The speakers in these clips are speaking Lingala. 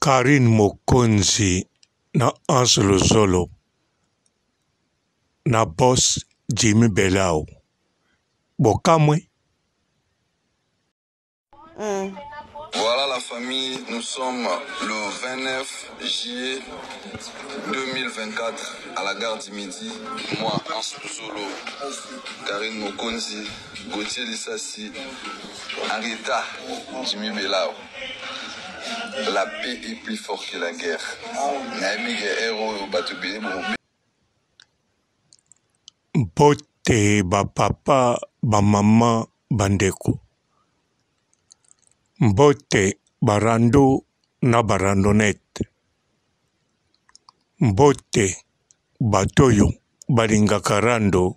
Carine Mokonzi na Anse Luzolo na boss Jimmy Belao bokamwe. Mm. Voilà la famille, nous sommes le 29 juillet 2024 à la gare du Midi. Moi, Hans Luzolo, Karine Mokonzi. Gauthier Lisasi en retard Jimmy Belao la paix est plus fort que la guerre nayebi ke heure oyo bato ebele boko Mbote ba papa, ba mama, ba ndeko. Mbote ba rando na ba randonnette. Mbote bato oyo balingaka rando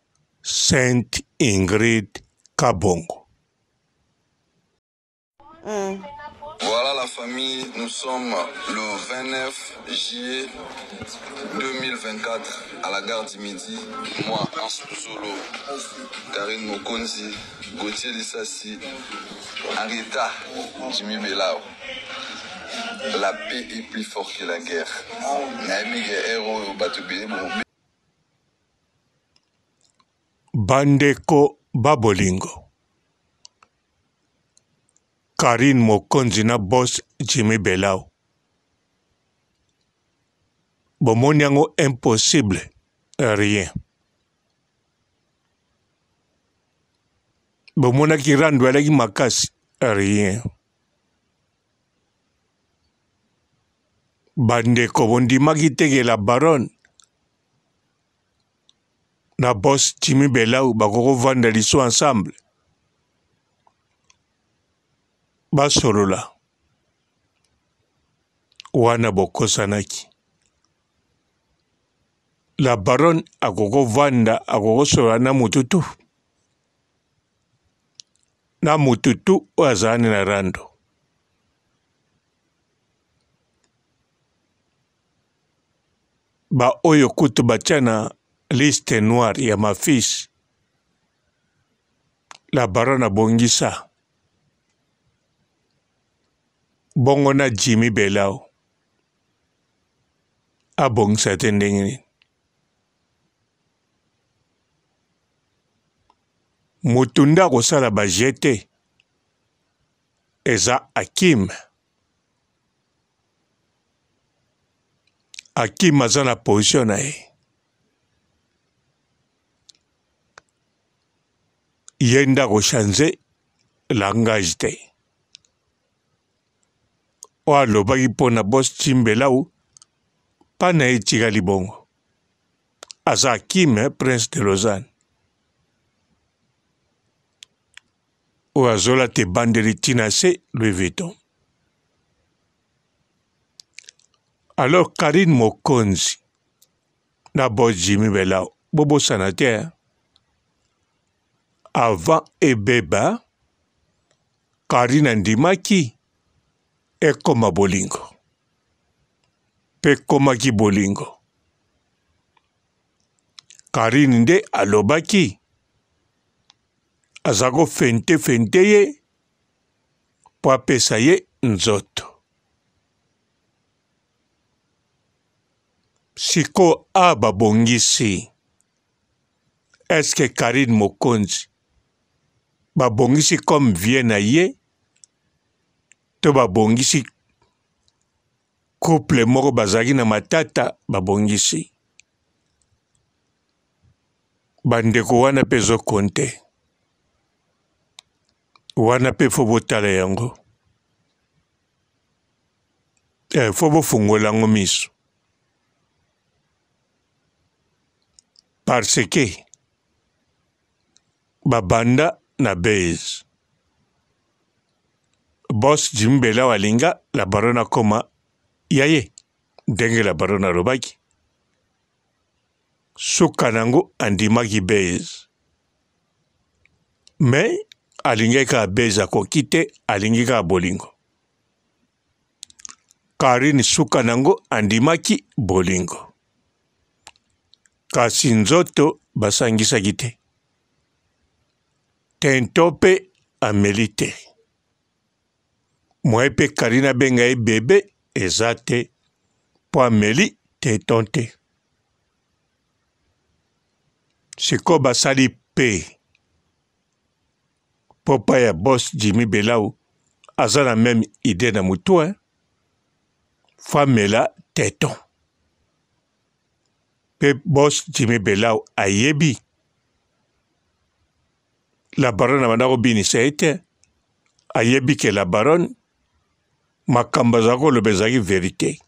Sainte Ingrid Kabongo. Voilà la famille nous sommes le 29 juillet 2024 à la gare du midi moi Hans Luzolo Carine Mokonzi Gauthier Lissassi Henrietta Jimmy Belao la paix est plus fort que la guerre nayebi ke ero oyo bato ebele bo Bandeko ba bolingo, Carine Mokonzi na boss Jimmy Belau, bomoni yango impossible rien. Bomonaki randu alaki makasi rien. Bandeko bondimaki te ke la baronne na boss Jimmy Belau bakoko vanda liso ensemble basolola wana bokosanaki la baronne akoko vanda akoko solola na motu tu na motu tu oyo azalani na rando ba oyo kutu batya na liste noire ya mafiche la barone abongisa bongo na jimi belao abongisa te ndenge nini motu nde akosala baje te eza akime Akim aza na position na ye. Ye nde akochange langage te. Oyo alobaki mpo na bos Timbelau, mpa na ye etikali bongo. Aza Akim, prince de Lausanne. oyo azolata ebandeli ntina se Louis Vuitton. Alors Karine Mokonzi na boss Jimmy Bela bobosana te hein? avant ebeba Karine andimaki ekoma bolingo mpe ekomaki bolingo. Karine nde alobaki aza ko fente fente ye mpo apesa ye nzoto siko a babongisi eske karine mokonzi babongisi comme vie na ye to babongisi couple moko bazalaki na matata babongisi bandeko wana mpe ezo konte wana mpe fo botala yango eh, fo bofungola yango miso parce que babanda na base bos jimbela walinga la barona koma ya ye ndenge la barona alobaki suka nango andimaki base mais alingaki kaka base akoki te alingi kaka bolingo karine suka nango andimaki bolingo kasi nzoto basangisaki te tento mpe ameli te moyen pe Carine abenga ye bebe eza te po ameli teton te sikoyo basali pe po pa ya boss Jimmy Belau aza na meme idee na mutu hein famela teton pe boss Jimmy Belau ayebi la baronne abanda kobinisa ye te ayebi ke la baronne makambo azalaki koloba ezalaki verite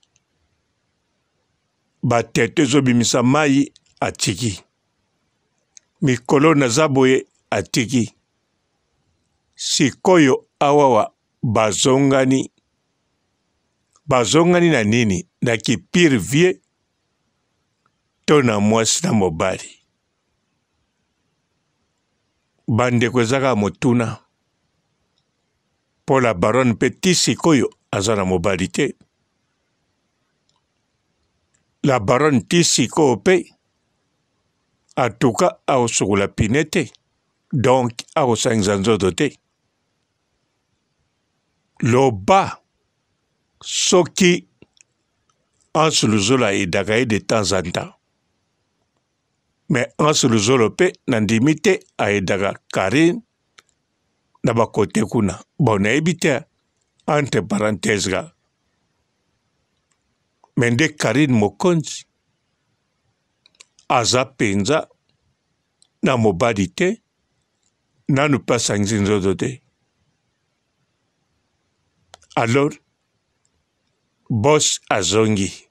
batete ezobimisa mai atiki mikolo naza boye atiki sikoyo awawa bazongani bazongani na nini na kipire vie to na mwasi na mobali bandeko eza kaka motuna mpo la baronne mpe ti sikoyo aza na mobali te la baronne ti sikoyo mpe atuka akosukola pine te donk akosangisa nzoto te loba soki anse luzolo ayedaka ye de temps en temps mais anse luzolo pe na ndimi te aidaka karine na bakote kuna bon nayebi te entre parenthèse ka mais nde karine mokonzi aza mpenza na mobali te nanu mpe asangisi nzoto te alors Boss azongi.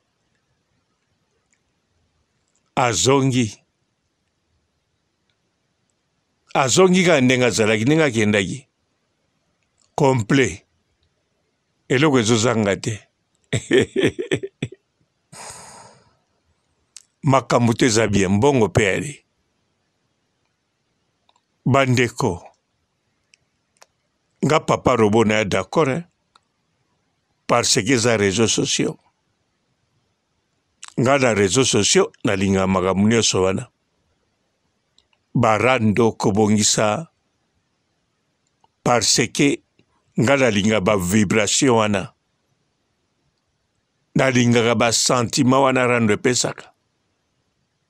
Azongi. Azongi kaka ndenge azalaki, ndenge akendaki. Complet. Eloko ezozanga te. makambo te eza bien mbongo mpe yali Bandeko, nga papa robo na ya d'accord hein? parce que eza réseaux sociaux. Nga na réseaux sociaux nalinga makambo nyonso wana barando kobongisa parce que nga nalinga ba vibration wana nalingaka ba sentiment wana rando epesaka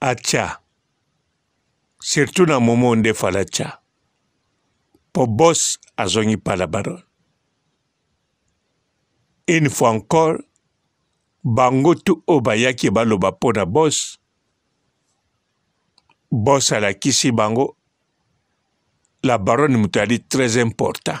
atya surtout na momo nde fala atya mpo bos azongi pala baron une fois encore bango tu oyo bayaki baloba mpo na bos bos alakisi bango la baronne moto yali très important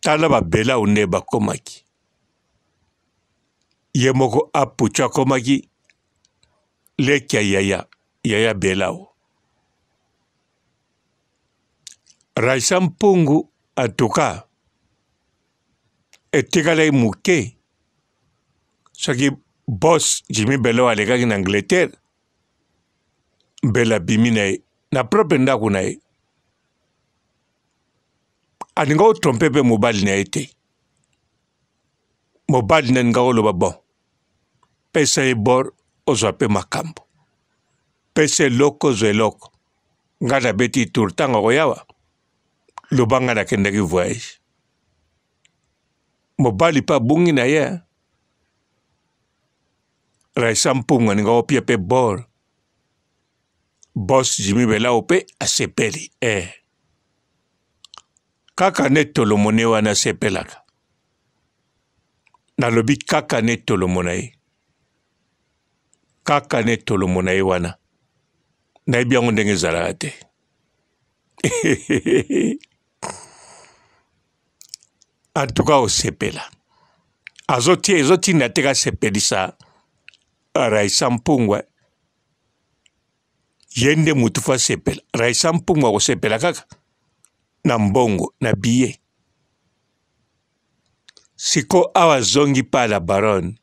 tala ba belau nde bakomaki ye moko apucu akomaki leki ya yaya yaya belau raisa mpungu atuka etikalaki moke soki bos jimi belau alekaki na angleterre mbela bimi na ye na propre ndako na ye alinga otrompe mpe mobali na ye te mobali na alinga oloba bon pesa ye bor ozwa mpe makambo pesa eloko ozwa eloko ngai nabeti tour ntango akoyawa loba ngai nakendaki voyage mobali mpe abungi na ye raisa mpungu alinga opia mpe bor Boss Jimmy Belao mpe asepeli eh. Kaka nde tolomone wana asepelaka. Nalobi kaka nde tolomona ye. Kaka nde tolomona ye wana. Nayebi yango ndenge ezalaka te. en tout cas osepela azotia ezotinda te kasepelisa raisa mpungwe ye nde motu fo asepela raisa mpungu akosepela kaka na mbongo na biye siko awa azongi pa la baronne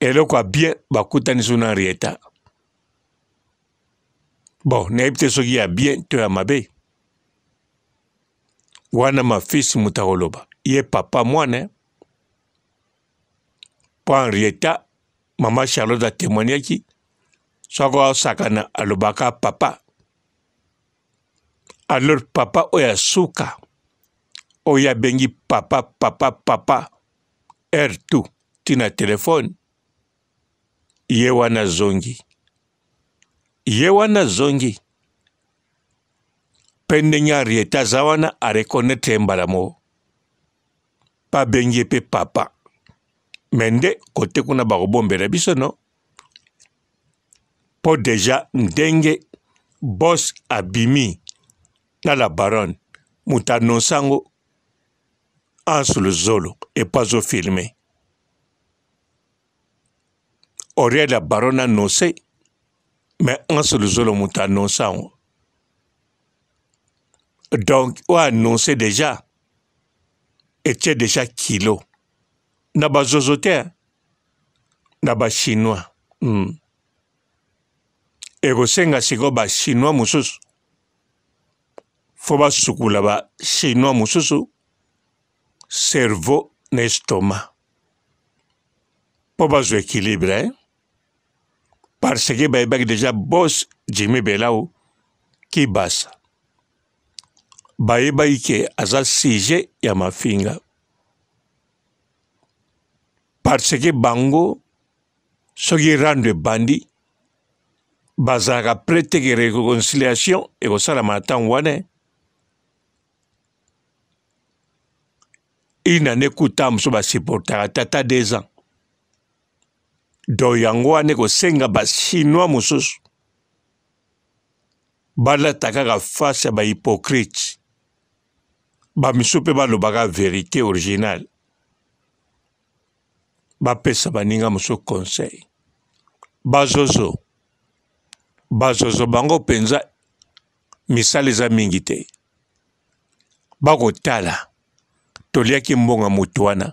eloko ya bien bakutani so na rieta bon nayebi te soki ya bien to ya mabe wana mafisi moto akoloba ye papa mwana eh? mpo henrieta mama charlotte atemoignaki soko asakana alobaka papa alors papa oyo ya suka oyo abengi papa papa papa heure tout ntina telefone ye wana zongi ye wana zongi mpe ndenge Henriette aza wana areconnaitre ye mbala moko mpe abengi ye mpe papa me nde kote kuna bakobombela biso no mpo deja ndenge bos abimi na la baronne moto anonse yango ansu luzolo epo azofilme oriel la baronne anonse mais nga soluzolo moto annonce yango donc oyo annonce déjà etie déjà kilo na bazozo te na bachinois mm. ekosenga sikoyo bachinois mosusu fo basukula bachinois mosusu cerveau na estoma mpo bazwa ekilibre eh? parce que bayebaki déjà boss jimi belao kibasa bayebaki ke aza sujet ya mafinga parce que bango soki rando ebandi bazalaka près te ke réconciliation ekosalama na ntango wana une année kuta mosusu basupportaka tata deux ans do yango wana ekosenga bachinois mosusu balata kaka face ya bahypocrite bamisu mpe balobaka verité originale bapesa baninga mosusu conseil bazozo bazozo bango mpenza misala eza mingi te bakotala toliaki mbongo ya motu wana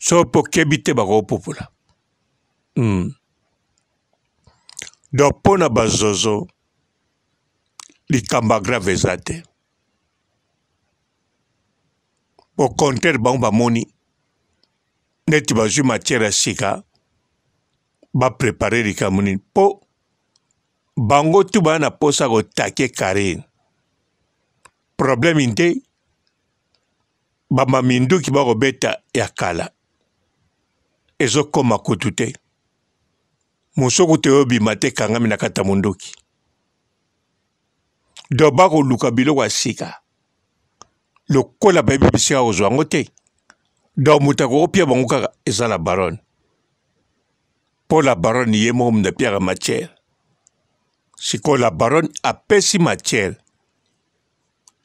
soki okebi te bakopupula mm. donc mpo na bazozo likambo agrave eza te au contraire bango bamoni neti bazwi matière ya sika baprepare likambo nini mpo bango tu baa na mposa kotake karine problème nde bamba minduki bakobeta ya kala ezokoma kutu te mosu kutu eyobima te ekangami na kati ya monduki do bakoluka biloko ya sika lokola bayebi bisika kozwa yango te do moto akokopia bango kaka eza la barone mpo la barone ye moko moto apiaka matière sikoyo la barone apesi matière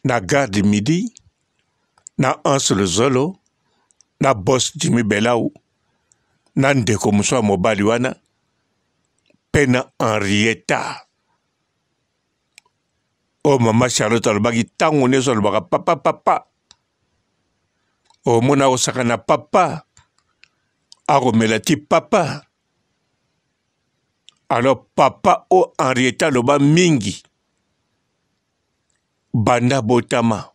na Gare du Midi, na Hans Luzolo, na Boss Jimmy Belau, na ndeko mosusu ya mobali wana, mpe na Henrietta. Oyo mama Charlotte alobaki ntango nyonso alobaka papa papa. Omona akosakana papa, akomela ti papa. Alors papa oyo Henrietta aloba mingi banda botama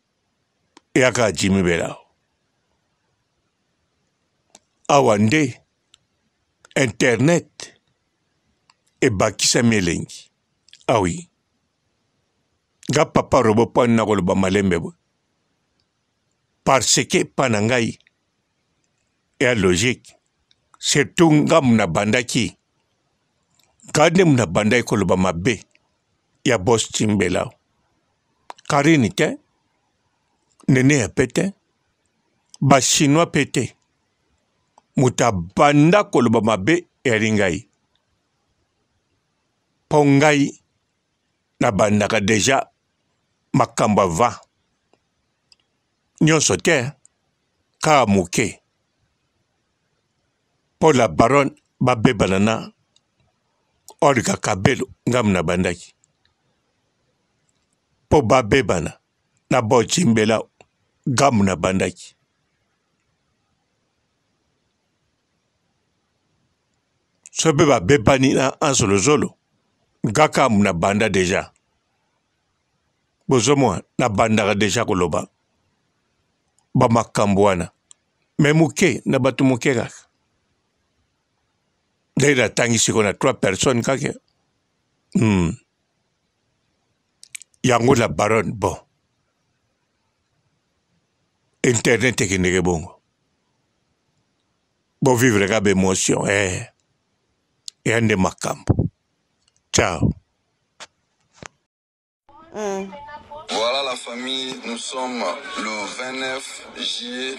eyaka jimi bela awa nde internet ebakisami elengi awi ah nga papa robo mpo nina koloba malembe boye parce que epa na ngai ya logique surtout nga muna bandaki nga nde muna bandaki koloba mabe ya bos timbela karine te nene ya pe te bachinois pe te moto abanda koloba mabe eyali ngai mpo ngai nabandaka deja makambo avant nyonso te kaka moke mpo la baronne babebana na olga kabelo ngamu nabandaki mpo babebana na bochimbela gamu nabandaki soki mpe babebani na ansolozolo nkaka na banda deja bozomwa nabandaka deja koloba bamakambo wana me moke na bato moke kaka ndenge natangi sikoyo na trois personnes kaka hmm. yango la baronne bon internet ekendeke bongo Bo vivre ka emotion eh. Ya nde makambo. Ciao. Mm. Voilà la famille, nous sommes le 29 juillet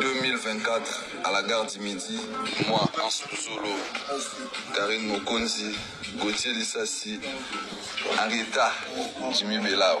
2024 à la gare du Midi. Moi, Hans Solo, Karine Mokonzi, Gauthier Lissassi, Arita, Jimmy Belao.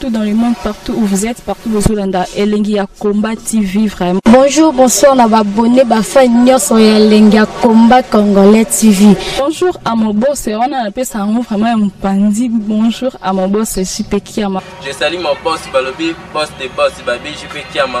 tout dans le monde partout où vous êtes partout bozolanda elengi ya combat tv vraiment bonjour bonsoir na babone bafai nyonso ya elengi ya combat congolais tv bonjour à mobose wana napesa yango vraiment ya mopanzi bonjour à mobose jp kiama je sali mon boss balobi boss de boss babi jp kiama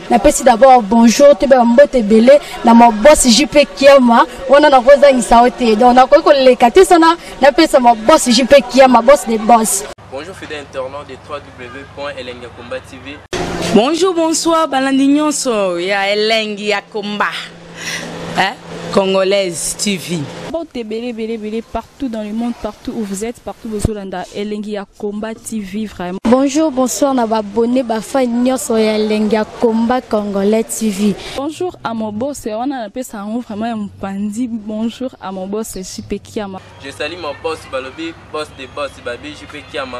napesi d'abord bonjour toyeba bambote ebele na mabosi jp kiama wana nakozangisa yo te donc nakoki koleka te sana napesa mabosi jp kiama boss de boss Bonjour fidèle internaute de www.elengiakomba.tv. Bonjour, bonsoir, balandi nyonso ya elengi ya combat. hein? Congolaise TV. Porte belé belé belé partout dans le monde, partout où vous êtes, partout où vous êtes, Elengi ya Combat TV vraiment. Bonjour, bonsoir na abonné ba fan nyoso ya Elengi ya Combat Congolais TV. Bonjour à mon boss, on a appelé ça vraiment un pandi. Bonjour à mon boss JP Kiama. Je salue mon boss Balobi, boss des boss Babi JP Kiama.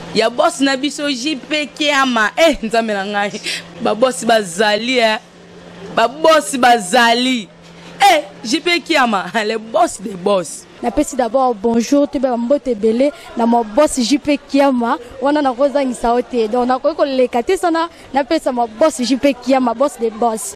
ya boss na biso JP Kiama eh nzambe na ngai ba boss bazali eh ba boss bazali eh JP Kiama le boss des boss napesi d'abord bonjour toyeba bambote ebele na mwa bos jp kiama wana nakozangisa yo te donc nakoki koleka te sana napesa mwa bos jp kiama bos de bos